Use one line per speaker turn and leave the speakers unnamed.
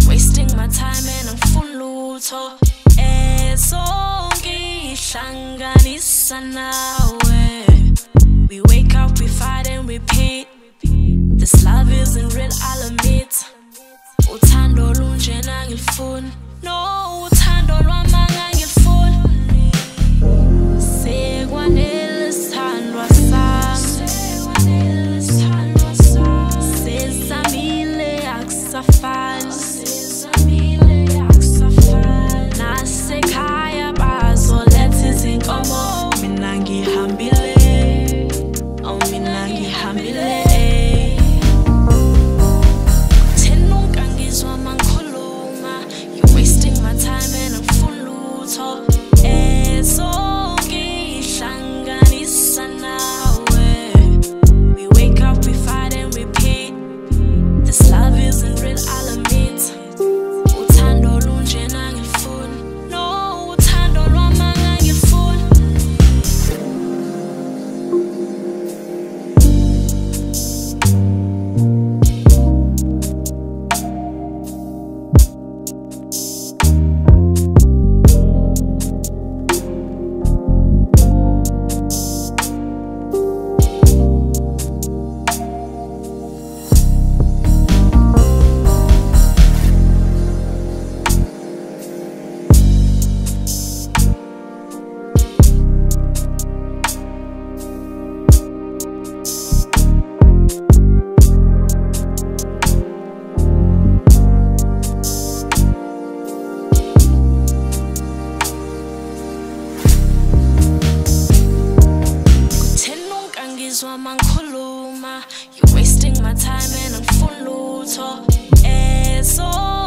You're wasting my time and I'm full angifuni lutho esongihlanganisa nawe. We wake up, we fight and repeat This love isn't real, I'll admit. Uthando lunjena phone. Kuthenuka ngizwa mangikhuluma You? Wasting my time and I'm angifuni lutho Ezongihlanganisa